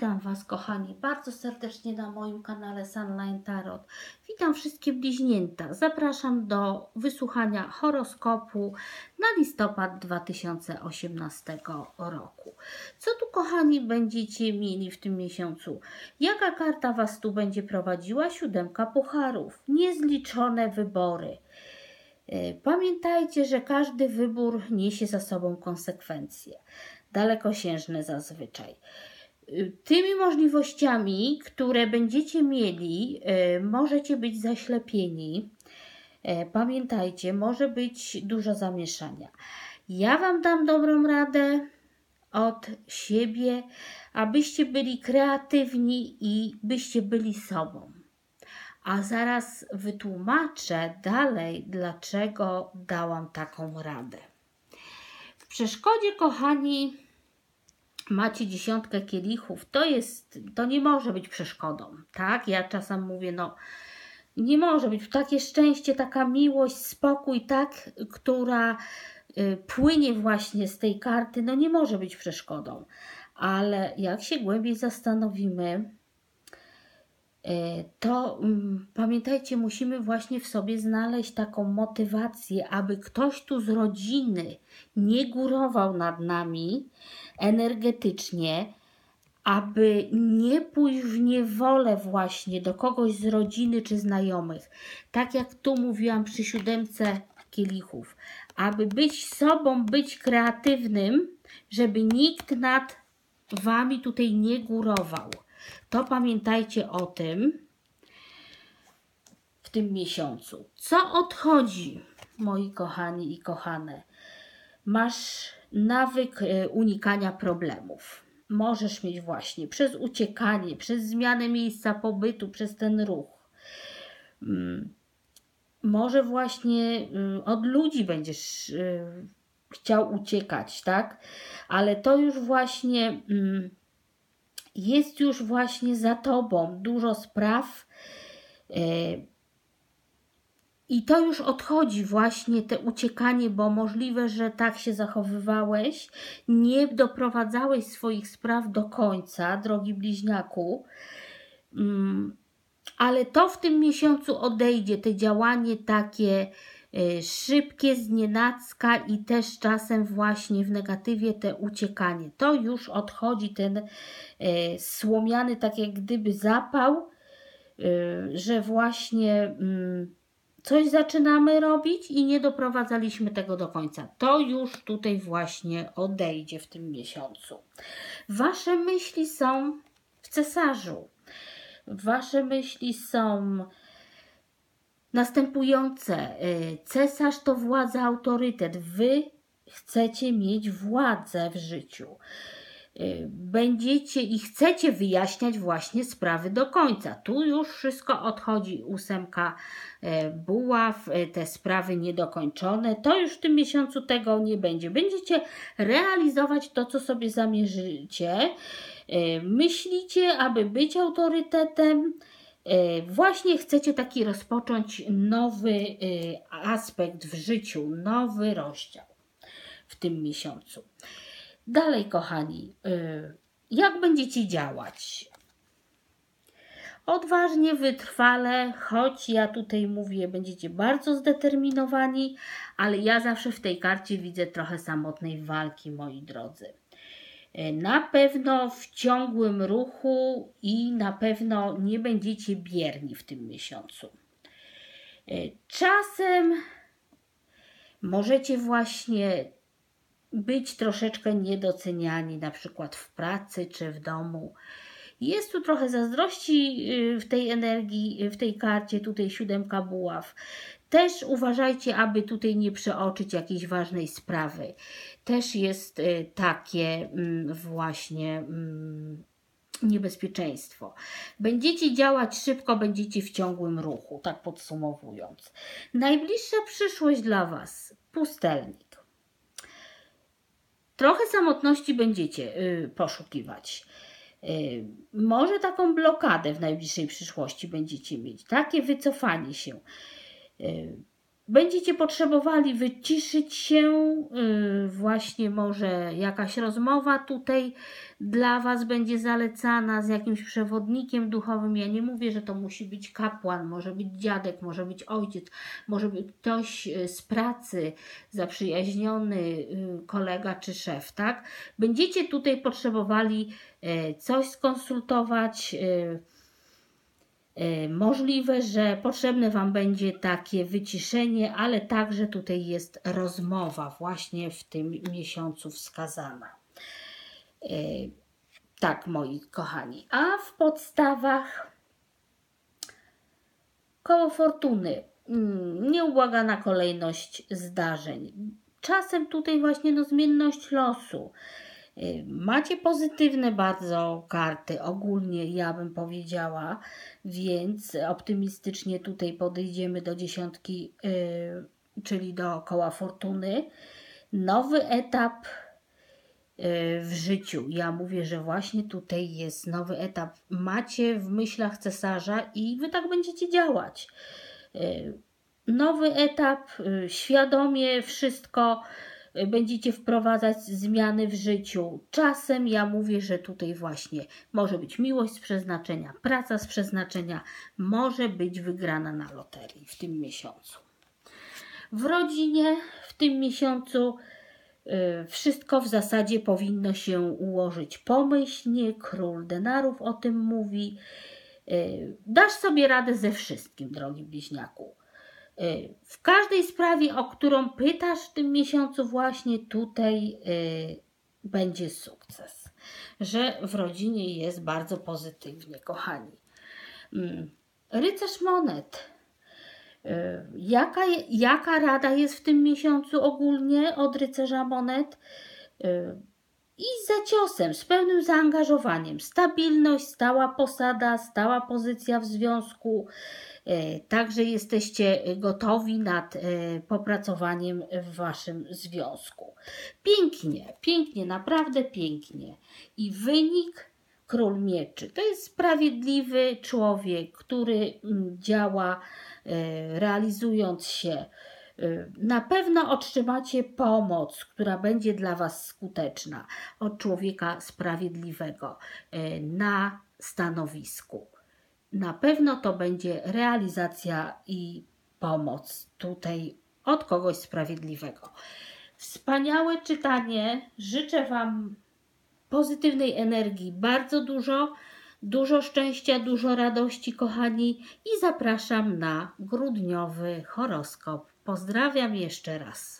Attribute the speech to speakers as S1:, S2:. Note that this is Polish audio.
S1: Witam Was, kochani, bardzo serdecznie na moim kanale Sunline Tarot. Witam wszystkie bliźnięta. Zapraszam do wysłuchania horoskopu na listopad 2018 roku. Co tu, kochani, będziecie mieli w tym miesiącu? Jaka karta Was tu będzie prowadziła? Siódemka pucharów. Niezliczone wybory. E, pamiętajcie, że każdy wybór niesie za sobą konsekwencje dalekosiężne zazwyczaj. Tymi możliwościami, które będziecie mieli, y, możecie być zaślepieni. E, pamiętajcie, może być dużo zamieszania. Ja Wam dam dobrą radę od siebie, abyście byli kreatywni i byście byli sobą. A zaraz wytłumaczę dalej, dlaczego dałam taką radę. W przeszkodzie, kochani, macie dziesiątkę kielichów, to jest, to nie może być przeszkodą, tak? Ja czasem mówię, no nie może być takie szczęście, taka miłość, spokój, tak, która y, płynie właśnie z tej karty, no nie może być przeszkodą. Ale jak się głębiej zastanowimy, to um, pamiętajcie, musimy właśnie w sobie znaleźć taką motywację, aby ktoś tu z rodziny nie górował nad nami energetycznie, aby nie pójść w niewolę właśnie do kogoś z rodziny czy znajomych. Tak jak tu mówiłam przy siódemce kielichów, aby być sobą, być kreatywnym, żeby nikt nad wami tutaj nie górował to pamiętajcie o tym w tym miesiącu. Co odchodzi, moi kochani i kochane? Masz nawyk e, unikania problemów. Możesz mieć właśnie przez uciekanie, przez zmianę miejsca pobytu, przez ten ruch. Mm, może właśnie mm, od ludzi będziesz e, chciał uciekać, tak? Ale to już właśnie mm, jest już właśnie za tobą dużo spraw. E, I to już odchodzi właśnie te uciekanie, bo możliwe, że tak się zachowywałeś, nie doprowadzałeś swoich spraw do końca, drogi bliźniaku. Mm, ale to w tym miesiącu odejdzie, te działanie takie szybkie, znienacka i też czasem właśnie w negatywie te uciekanie. To już odchodzi ten y, słomiany, tak jak gdyby zapał, y, że właśnie mm, coś zaczynamy robić i nie doprowadzaliśmy tego do końca. To już tutaj właśnie odejdzie w tym miesiącu. Wasze myśli są w cesarzu. Wasze myśli są Następujące. Y, cesarz to władza, autorytet. Wy chcecie mieć władzę w życiu. Y, będziecie i chcecie wyjaśniać właśnie sprawy do końca. Tu już wszystko odchodzi. Ósemka y, buław, te sprawy niedokończone. To już w tym miesiącu tego nie będzie. Będziecie realizować to, co sobie zamierzycie. Myślicie, aby być autorytetem właśnie chcecie taki rozpocząć nowy e, aspekt w życiu, nowy rozdział w tym miesiącu. Dalej, kochani, e, jak będziecie działać? Odważnie, wytrwale, choć ja tutaj mówię, będziecie bardzo zdeterminowani, ale ja zawsze w tej karcie widzę trochę samotnej walki, moi drodzy. E, na pewno w ciągłym ruchu i na pewno nie będziecie bierni w tym miesiącu. E, czasem możecie właśnie być troszeczkę niedoceniani, na przykład w pracy czy w domu. Jest tu trochę zazdrości y, w tej energii, w tej karcie, tutaj siódemka buław. Też uważajcie, aby tutaj nie przeoczyć jakiejś ważnej sprawy. Też jest y, takie mm, właśnie mm, niebezpieczeństwo. Będziecie działać szybko, będziecie w ciągłym ruchu, tak podsumowując. Najbliższa przyszłość dla Was pustelnik. Trochę samotności będziecie y, poszukiwać. Może taką blokadę w najbliższej przyszłości będziecie mieć, takie wycofanie się. Y, Będziecie potrzebowali wyciszyć się, yy, właśnie może jakaś rozmowa tutaj dla Was będzie zalecana z jakimś przewodnikiem duchowym. Ja nie mówię, że to musi być kapłan, może być dziadek, może być ojciec, może być ktoś yy, z pracy, zaprzyjaźniony yy, kolega czy szef, tak? Będziecie tutaj potrzebowali coś skonsultować. Możliwe, że potrzebne Wam będzie takie wyciszenie, ale także tutaj jest rozmowa właśnie w tym miesiącu wskazana. E, tak, moi kochani. A w podstawach koło fortuny. Mm, nieubłagana kolejność zdarzeń. Czasem tutaj właśnie no, zmienność losu. Y, macie pozytywne bardzo karty, ogólnie ja bym powiedziała, więc optymistycznie tutaj podejdziemy do dziesiątki, yy, czyli do koła fortuny. Nowy etap yy, w życiu. Ja mówię, że właśnie tutaj jest nowy etap. Macie w myślach cesarza i wy tak będziecie działać. Nowy etap, y, świadomie wszystko będziecie wprowadzać zmiany w życiu. Czasem ja mówię, że tutaj właśnie może być miłość z przeznaczenia, praca z przeznaczenia, może być wygrana na loterii w tym miesiącu. W rodzinie w tym miesiącu y, wszystko w zasadzie powinno się ułożyć pomyślnie. Król denarów o tym mówi. Y, dasz sobie radę ze wszystkim, drogi bliźniaku. Y, w każdej sprawie, o którą pytasz w tym miesiącu, właśnie tutaj y, będzie sukces. Że w rodzinie jest bardzo pozytywnie, kochani. Mm, rycerz monet. Y, jaka, jaka rada jest w tym miesiącu ogólnie od rycerza monet? I za ciosem, z pełnym zaangażowaniem. Stabilność, stała posada, stała pozycja w związku, także jesteście gotowi nad e, popracowaniem w waszym związku. Pięknie, pięknie, naprawdę pięknie. I wynik król mieczy. To jest sprawiedliwy człowiek, który mm, działa e, realizując się. Na pewno otrzymacie pomoc, która będzie dla Was skuteczna od człowieka sprawiedliwego na stanowisku na pewno to będzie realizacja i pomoc tutaj od kogoś sprawiedliwego. Wspaniałe czytanie. Życzę Wam pozytywnej energii, bardzo dużo, dużo szczęścia, dużo radości, kochani, i zapraszam na grudniowy horoskop. Pozdrawiam jeszcze raz.